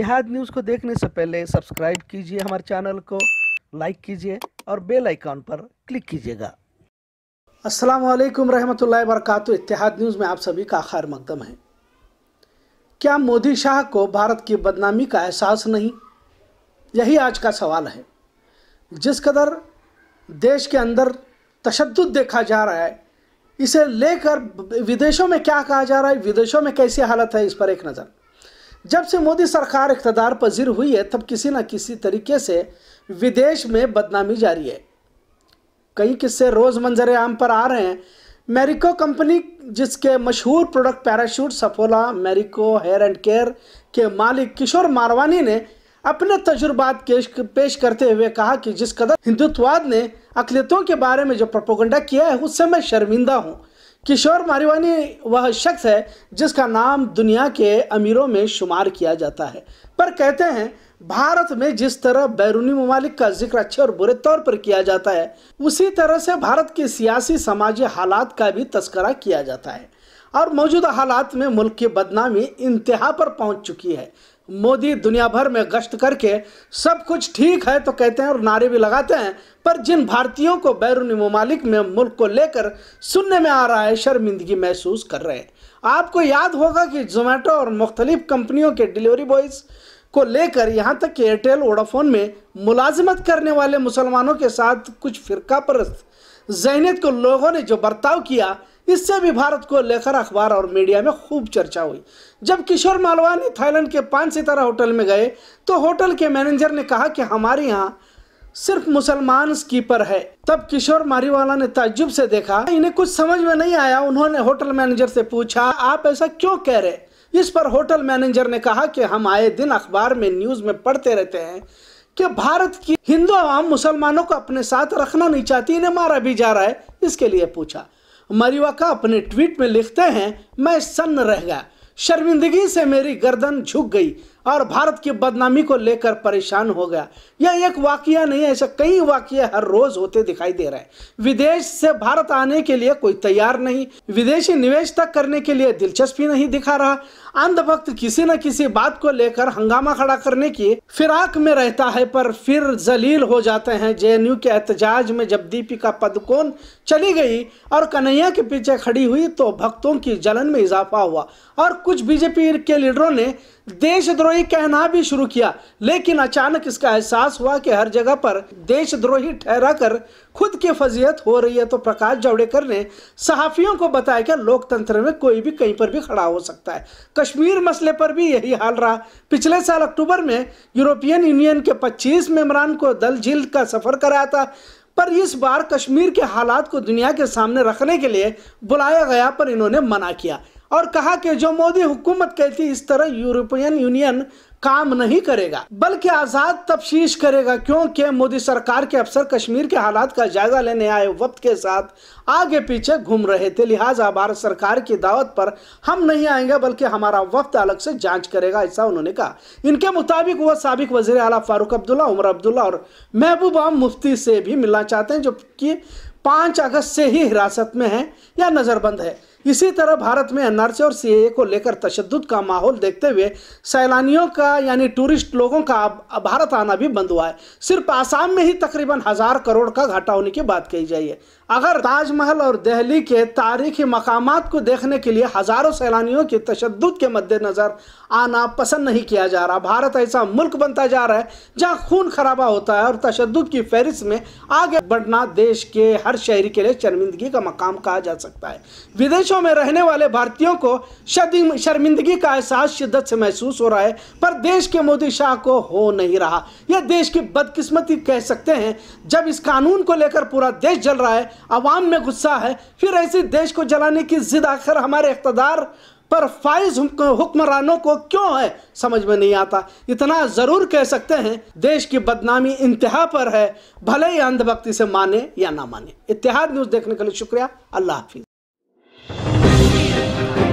इतिहाद news को देखने से पहले सब्सक्राइब कीजिए हमारे चैनल को, लाइक कीजिए और बेल आइकॉन पर क्लिक कीजिएगा। अस्सलाम वालेकुम रहमतुल्लाहि वरकatuh इतिहाद न्यूज़ में आप सभी का खैर मकदम है। क्या मोदी शाह को भारत की बदनामी का एहसास नहीं? यही आज का सवाल है। जिस कदर देश के अंदर तशद देखा जा रहा है, इसे लेकर विदेशों में क्या कहा जा रहा है? विदेशों में कैसी हालत है? इस पर एक नज़र। जब से मोदी सरकार इकतदार पजीर हुई है, तब किसी न किसी तरीके से विदेश में बदनामी जारी है। कई किस्से रोज़ मंजर आम पर आ रहे हैं। मेरिको कंपनी जिसके मशहूर product Parachute Saffola Marico hair and care के मालिक किशोर मारवानी ने अपने तजुर्बात पेश करते हुए कहा कि जिस कदर हिंदुत्ववाद ने अकलियतों के बारे में जो प्रोपोगंडा किया है उससे मैं शर्मिंदा हूँ। किशोर मारिवानी वह शख्स है, जिसका नाम दुनिया के अमीरों में शुमार किया जाता है। पर कहते हैं, भारत में जिस तरह बैरूनी ममालिक का ज़िक्र अच्छे और बुरे तौर पर किया जाता है, उसी तरह से भारत के सियासी समाजी हालात का भी तस्करा किया जाता है। और मौजूदा हालात में मुल्क की बदनामी इंतहा पर पहुँच चुकी है। मोदी दुनिया भर में गश्त करके सब कुछ ठीक है तो कहते हैं और नारे भी लगाते हैं, पर जिन भारतीयों को बैरूनी ममालिक में मुल्क को लेकर सुनने में आ रहा है, शर्मिंदगी महसूस कर रहे हैं। आपको याद होगा कि जोमेटो और मुख्तलिफ़ कंपनियों के डिलीवरी बॉयज़ को लेकर यहाँ तक कि एयरटेल वोडाफोन में मुलाजमत करने वाले मुसलमानों के साथ कुछ फ़िरका परस्त जहनीत को लोगों ने जो बर्ताव किया इससे भी भारत को लेकर अखबार और मीडिया में खूब चर्चा हुई। जब किशोर मालवानी थाईलैंड के पाँच सितारा होटल में गए तो होटल के मैनेजर ने कहा कि हमारे यहाँ सिर्फ़ मुसलमान स्कीपर है। तब किशोर मारीवाला ने ताज्जुब से देखा, इन्हें कुछ समझ में नहीं आया। उन्होंने होटल मैनेजर से पूछा, आप ऐसा क्यों कह रहे इस पर होटल मैनेजर ने कहा कि हम आए दिन अखबार में न्यूज़ में पढ़ते रहते हैं कि भारत की हिंदू आवाम मुसलमानों को अपने साथ रखना नहीं चाहती, इन्हें मारा भी जा रहा है, इसके लिए पूछा। मरीवाका अपने ट्वीट में लिखते हैं, मैं सन्न रह गया। शर्मिंदगी से मेरी गर्दन झुक गई। और भारत की बदनामी को लेकर परेशान हो गया। यह एक वाकया नहीं है, ऐसे कई वाक्य हर रोज होते दिखाई दे रहे हैं। विदेश से भारत आने के लिए कोई तैयार नहीं, विदेशी निवेश तक करने के लिए दिलचस्पी नहीं दिखा रहा। अंध अंधभक्त किसी न किसी बात को लेकर हंगामा खड़ा करने की फिराक में रहता है, पर फिर जलील हो जाते हैं। जेएनयू के एहतजाज में जब दीपिका पदकोन चली गई और कन्हैया के पीछे खड़ी हुई तो भक्तों की जलन में इजाफा हुआ। और कुछ बीजेपी के लीडरों ने देशद्रोही कहना भी शुरू किया, लेकिन अचानक इसका एहसास हुआ कि हर जगह पर देशद्रोही ठहरा कर खुद की फजीयत हो रही है। तो प्रकाश जावड़ेकर ने सहाफियों को बताया कि लोकतंत्र में कोई भी कहीं पर भी खड़ा हो सकता है। कश्मीर मसले पर भी यही हाल रहा। पिछले साल अक्टूबर में यूरोपियन यूनियन के 25 मेम्बरान को दल झील का सफ़र कराया था। पर इस बार कश्मीर के हालात को दुनिया के सामने रखने के लिए बुलाया गया, पर इन्होंने मना किया। और कहा कि जो मोदी हुकूमत कहती इस तरह यूरोपियन यूनियन काम नहीं करेगा, बल्कि आज़ाद तफ्शीश करेगा, क्योंकि मोदी सरकार के अफसर कश्मीर के हालात का जायजा लेने आए वक्त के साथ आगे पीछे घूम रहे थे। लिहाजा भारत सरकार की दावत पर हम नहीं आएँगे, बल्कि हमारा वक्त अलग से जाँच करेगा, ऐसा उन्होंने कहा। इनके मुताबिक वह सबक वज़ीर अला फारूक अब्दुल्ला, उमर अब्दुल्ला और महबूबा मुफ्ती से भी मिलना चाहते हैं, जो कि पाँच अगस्त से ही हिरासत में है या नज़रबंद है। इसी तरह भारत में एनआरसी और सीएए को लेकर तशद का माहौल देखते हुए सैलानियों का, यानी टूरिस्ट लोगों का भारत आना भी बंद हुआ है। सिर्फ़ आसाम में ही तकरीबन हज़ार करोड़ का घाटा होने की बात कही जाइए अगर ताजमहल और दिल्ली के तारीखी मकाम को देखने के लिए हज़ारों सैलानियों की तशद के मद्देनज़र आना पसंद नहीं किया जा रहा, भारत ऐसा मुल्क बनता जा रहा है जहाँ खून खराबा होता है और तशद की फहरिस्त में आगे बढ़ना देश के हर शहरी के लिए शर्मिंदगी का मकाम कहा जा सकता है। विदेशों में रहने वाले भारतीयों को शर्मिंदगी का एहसास, शिद्दत से महसूस हो रहा है, पर देश के मोदी शाह को हो नहीं रहा। यह देश की बदकिस्मती कह सकते हैं, जब इस कानून को लेकर पूरा देश जल रहा है, अवाम में गुस्सा है, फिर ऐसे देश को जलाने की जिद आखिर हमारे इकतदार पर फाइज हुक्मरानों को क्यों है, समझ में नहीं आता। इतना ज़रूर कह सकते हैं, देश की बदनामी इंतहा पर है, भले ही अंधभक्ति से माने या ना माने। इतिहाद न्यूज़ देखने के लिए शुक्रिया, अल्लाह हाफिज़। Thank you.